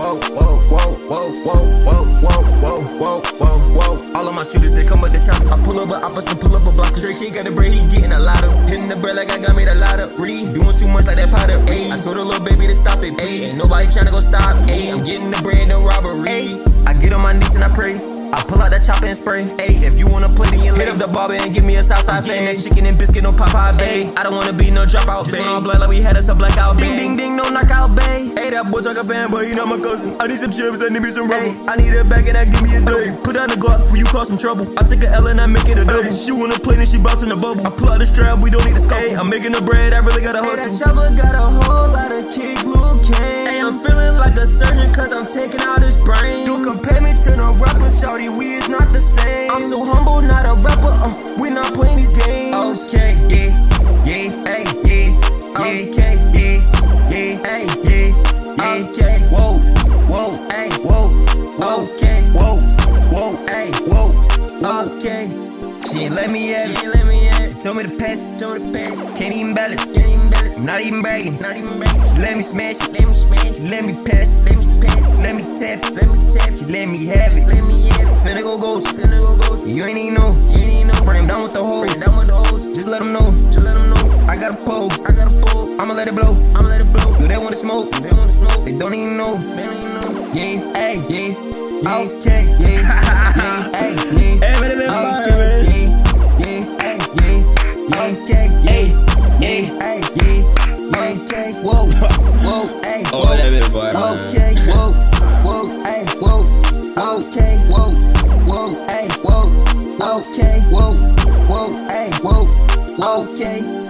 whoa, whoa, whoa, whoa, whoa, whoa, whoa, whoa, whoa, whoa, whoa. All of my shooters, they come with the choppers. I pull up a opposite, pull up a block. Straight kid got the bread, he getting a lot of. Hitting the bread like I got made a lot of. Reed doing too much like that Potter. Ayy, I told a little baby to stop it. Ayy, ain't nobody tryna go stop. Ayy, I'm getting the bread, no robbery. Ayy, I get on my knees and I pray. I pull out that chopper and spray. Ayy, if you wanna play, you hit up the barber and give me a Southside fan. that chicken and biscuit, no Popeye Bay. I don't wanna be no dropout, Just on blood like we had us a blackout. Ding, ding, ding, no knockout, bay. Ayy, that boy talk a fan, but he not my cousin. I need some chips, I need me some rubber. I need a bag and I give me a dough. Put on the Glock for you cause some trouble. I take a L and I make it a double. She wanna play, and she bounce in the bubble. I pull out the strap, we don't need the scope. I'm making the bread, I really gotta hustle. Hey, that chopper got a whole lot of kick, Liu Kang. Hey, I'm feeling like a surgeon cause I'm taking out his brain. You compare me to no rapper, shorty, so humble, not a rapper, uh, we not playing these games. Okay, yeah, yeah, hey, yeah, yeah, okay, yeah, yeah, hey, yeah, yeah, okay, whoa, whoa, hey, whoa, okay, whoa, whoa, hey, whoa, okay. She ain't let me it. She let me it. Told me to pass it. Told me to pass it. Can't even balance. Can't even balance. I'm not even bragging. Not even bragging. She let me smash it. Let me smash it. Let me pass it. Let me pass it. Let me tap it. Let me tap it. She let me have it. Let me have it. Finna go ghost. Finna go ghost. You ain't even know. You ain't even know. Bring down with the hoes. Down with the hoes. Just let them know. Just let them know. I got a pole. I got a pole. I'ma let it blow. I'ma let it blow. Do they wanna smoke? Do they wanna smoke? They don't even know. They don't even know. Yeah. Hey. Yeah. yeah. Okay. Yeah. yeah. Hey. Yeah. Hey, man, okay. Yeah. Okay, okay, whoa, whoa, hey, whoa, that bit boy, okay, whoa, whoa, hey, whoa, okay, whoa, whoa, hey, whoa, okay, whoa, whoa, hey, whoa, okay.